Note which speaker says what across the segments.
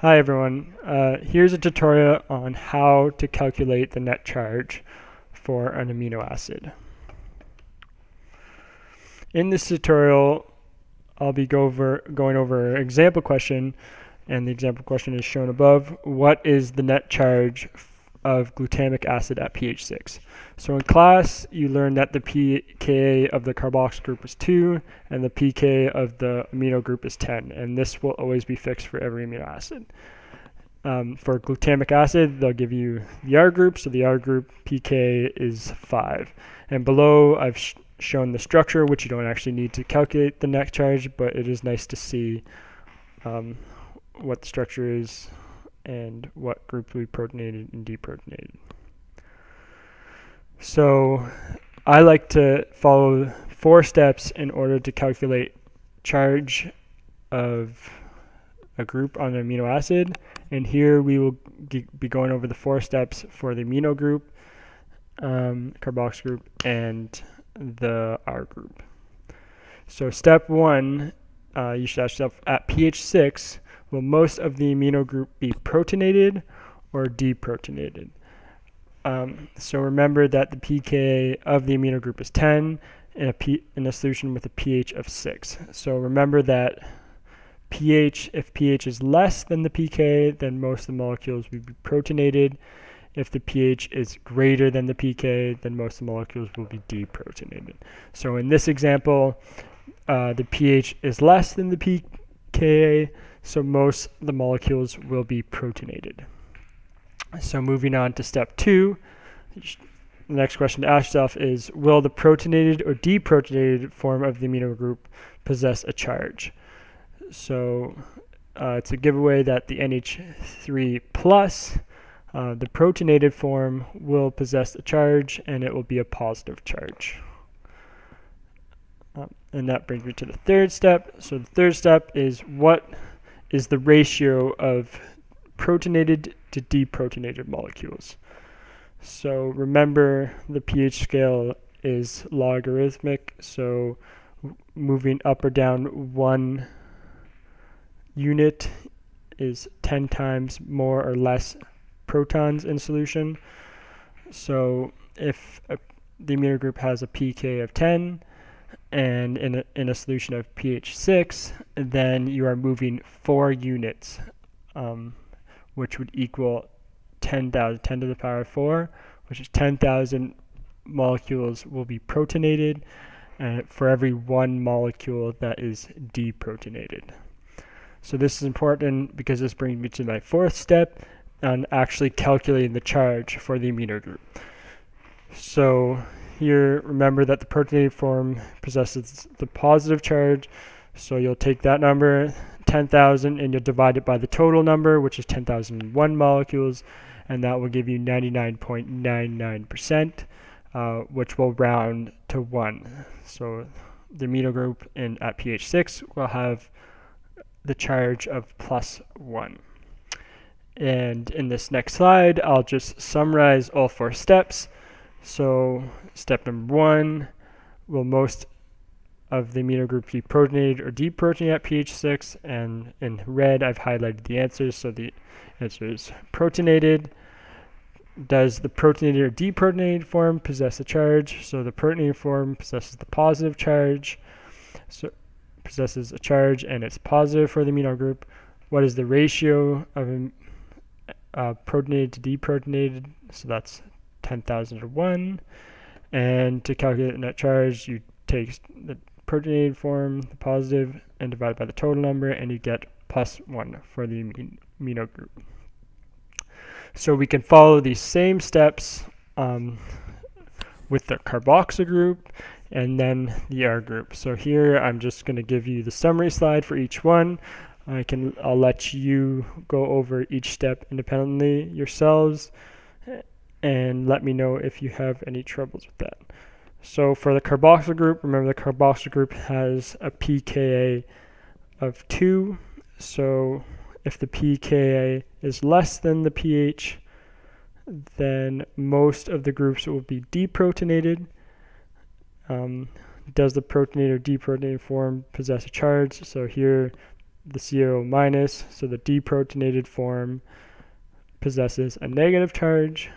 Speaker 1: Hi everyone, uh, here's a tutorial on how to calculate the net charge for an amino acid. In this tutorial, I'll be go over, going over an example question, and the example question is shown above. What is the net charge of glutamic acid at pH 6. So in class, you learned that the pKa of the carboxyl group is 2 and the pK of the amino group is 10, and this will always be fixed for every amino acid. Um, for glutamic acid, they'll give you the R group, so the R group pK is 5. And below, I've sh shown the structure, which you don't actually need to calculate the net charge, but it is nice to see um, what the structure is and what group we protonated and deprotonated. So I like to follow four steps in order to calculate charge of a group on an amino acid. And here we will be going over the four steps for the amino group, um, carboxyl group, and the R group. So step one, uh, you should ask yourself at pH 6, will most of the amino group be protonated or deprotonated? Um, so remember that the pK of the amino group is 10 in a, P in a solution with a pH of 6. So remember that pH, if pH is less than the pK, then most of the molecules will be protonated. If the pH is greater than the pK, then most of the molecules will be deprotonated. So in this example, uh, the pH is less than the pKa, so most the molecules will be protonated. So moving on to step two, the next question to ask yourself is, will the protonated or deprotonated form of the amino group possess a charge? So uh, it's a giveaway that the NH3 plus, uh, the protonated form will possess a charge and it will be a positive charge. Um, and that brings me to the third step. So the third step is what is the ratio of protonated to deprotonated molecules. So remember the pH scale is logarithmic, so moving up or down one unit is 10 times more or less protons in solution. So if a, the amino group has a pK of 10, and in a, in a solution of pH 6, then you are moving 4 units, um, which would equal 10,000, 10 to the power of 4, which is 10,000 molecules will be protonated uh, for every one molecule that is deprotonated. So this is important because this brings me to my fourth step on actually calculating the charge for the amino group. So here, remember that the protonated form possesses the positive charge, so you'll take that number, 10,000, and you'll divide it by the total number, which is 10,001 molecules, and that will give you 99.99%, uh, which will round to 1. So the amino group in at pH 6 will have the charge of plus 1. And in this next slide, I'll just summarize all four steps. So step number one, will most of the amino group be protonated or deprotonated at pH 6? And in red, I've highlighted the answers. So the answer is protonated. Does the protonated or deprotonated form possess a charge? So the protonated form possesses the positive charge. So possesses a charge and it's positive for the amino group. What is the ratio of uh, protonated to deprotonated? So that's 10,000 to 1. And to calculate the net charge, you take the protonated form, the positive, and divide by the total number, and you get plus 1 for the amino group. So we can follow these same steps um, with the carboxyl group and then the R group. So here I'm just going to give you the summary slide for each one. I can I'll let you go over each step independently yourselves and let me know if you have any troubles with that. So for the carboxyl group, remember the carboxyl group has a pKa of 2. So if the pKa is less than the pH, then most of the groups will be deprotonated. Um, does the protonated or deprotonated form possess a charge? So here the CO minus, so the deprotonated form possesses a negative charge.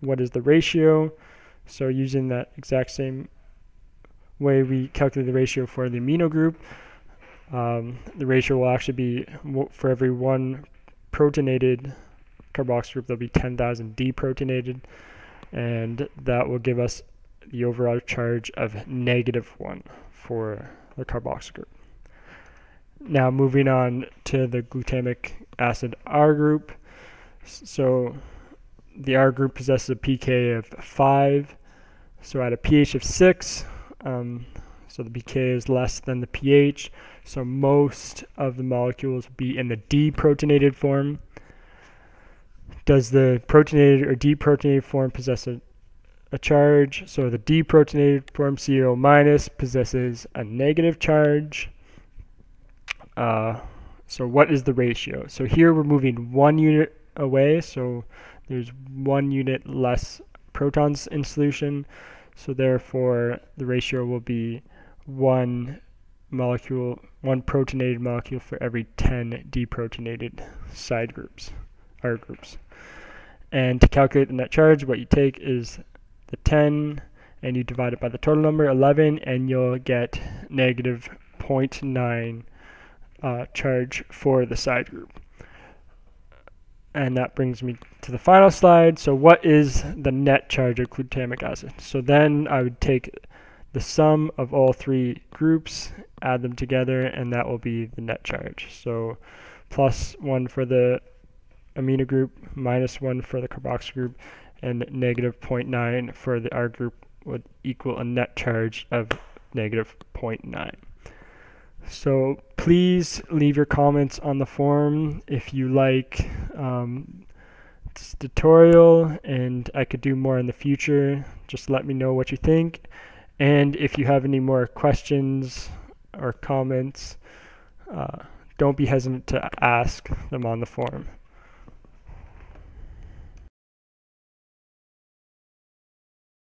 Speaker 1: What is the ratio? So using that exact same way we calculate the ratio for the amino group, um, the ratio will actually be for every one protonated carboxyl group, there'll be 10,000 deprotonated, and that will give us the overall charge of negative 1 for the carboxyl group. Now moving on to the glutamic acid R group. So the R group possesses a pK of 5. So at a pH of 6, um, so the pK is less than the pH, so most of the molecules will be in the deprotonated form. Does the protonated or deprotonated form possess a, a charge? So the deprotonated form CO minus possesses a negative charge. Uh, so what is the ratio? So here we're moving one unit away, so there's one unit less protons in solution. So therefore, the ratio will be one molecule, one protonated molecule for every 10 deprotonated side groups, R groups. And to calculate the net charge, what you take is the 10 and you divide it by the total number, 11, and you'll get negative 0.9 uh, charge for the side group. And that brings me to the final slide. So what is the net charge of glutamic acid? So then I would take the sum of all three groups, add them together, and that will be the net charge. So plus 1 for the amino group, minus 1 for the carboxyl group, and negative 0.9 for the R group would equal a net charge of negative 0.9. So please leave your comments on the forum if you like um, this tutorial and I could do more in the future. Just let me know what you think. And if you have any more questions or comments, uh, don't be hesitant to ask them on the forum.